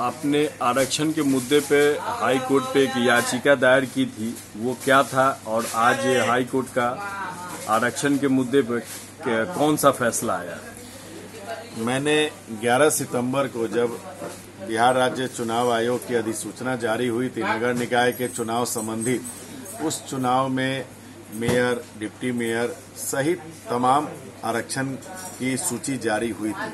आपने आरक्षण के मुद्दे पे हाई कोर्ट पे एक याचिका दायर की थी, वो क्या था और आज हाई कोर्ट का आरक्षण के मुद्दे पे कौन सा फैसला आया? मैंने 11 सितंबर को जब बिहार राज्य चुनाव आयोग की अधिसूचना जारी हुई थी, नगर निकाय के चुनाव संबंधित उस चुनाव में मेयर, डिप्टी मेयर सहित तमाम आरक्षण की सूची जारी हुई थी।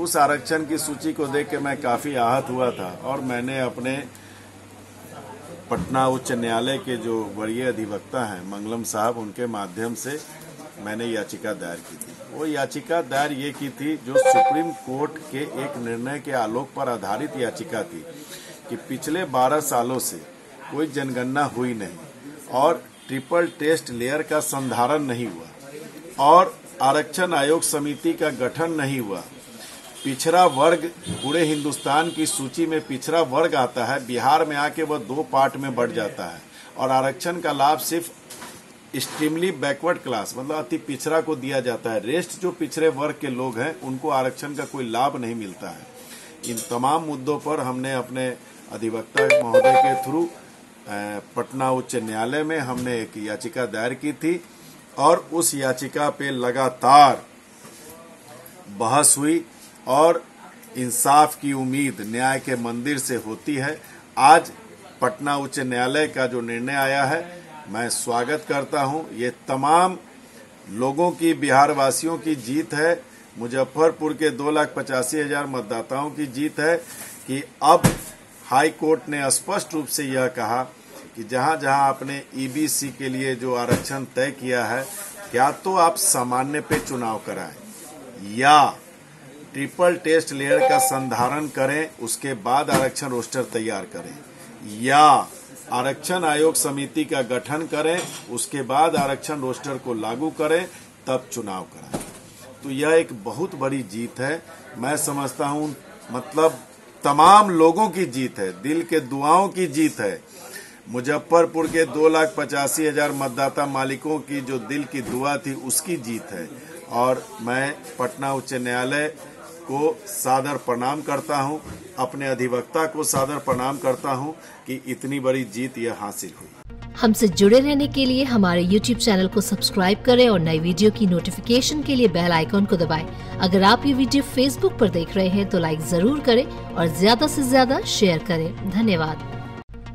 उस आरक्षण की सूची को देख के मैं काफ़ी आहत हुआ था और मैंने अपने पटना उच्च न्यायालय के जो वरीय अधिवक्ता हैं, मंगलम साहब, उनके माध्यम से मैंने याचिका दायर की थी। वो याचिका दायर ये की थी, जो सुप्रीम कोर्ट के एक निर्णय के आलोक पर आधारित याचिका थी कि पिछले 12 सालों से कोई जनगणना हुई नहीं और ट्रिपल टेस्ट लेयर का संधारण नहीं हुआ और आरक्षण आयोग समिति का गठन नहीं हुआ। पिछड़ा वर्ग, पूरे हिंदुस्तान की सूची में पिछड़ा वर्ग आता है, बिहार में आके वह दो पार्ट में बढ़ जाता है। और आरक्षण का लाभ सिर्फ़ एक्सट्रीमली बैकवर्ड क्लास मतलब अति पिछड़ा को दिया जाता है। रेस्ट जो पिछड़े वर्ग के लोग हैं, उनको आरक्षण का कोई लाभ नहीं मिलता है। इन तमाम मुद्दों पर हमने अपने अधिवक्ता महोदय के थ्रू पटना उच्च न्यायालय में हमने एक याचिका दायर की थी, और उस याचिका पे लगातार बहस हुई। और इंसाफ की उम्मीद न्याय के मंदिर से होती है। आज पटना उच्च न्यायालय का जो निर्णय आया है, मैं स्वागत करता हूँ। ये तमाम लोगों की बिहार वासियों की जीत है। मुजफ्फरपुर के दो लाख पचासी हज़ार मतदाताओं की जीत है कि अब हाई कोर्ट ने स्पष्ट रूप से यह कहा कि जहाँ जहाँ आपने ईबीसी के लिए जो आरक्षण तय किया है, क्या तो आप सामान्य पे चुनाव कराएँ या ट्रिपल टेस्ट लेयर का संधारण करें, उसके बाद आरक्षण रोस्टर तैयार करें। या आरक्षण आयोग समिति का गठन करें, उसके बाद आरक्षण रोस्टर को लागू करें, तब चुनाव कराएँ। तो यह एक बहुत बड़ी जीत है। मैं समझता हूँ मतलब तमाम लोगों की जीत है, दिल के दुआओं की जीत है। मुजफ्फरपुर के दो लाख पचासी हज़ार मतदाता मालिकों की जो दिल की दुआ थी, उसकी जीत है। और मैं पटना उच्च न्यायालय को सादर प्रणाम करता हूँ, अपने अधिवक्ता को सादर प्रणाम करता हूँ कि इतनी बड़ी जीत यह हासिल हुई। हमसे जुड़े रहने के लिए हमारे YouTube चैनल को सब्सक्राइब करें और नई वीडियो की नोटिफिकेशन के लिए बेल आइकॉन को दबाएँ। अगर आप ये वीडियो Facebook पर देख रहे हैं तो लाइक ज़रूर करें और ज़्यादा से ज़्यादा शेयर करें। धन्यवाद।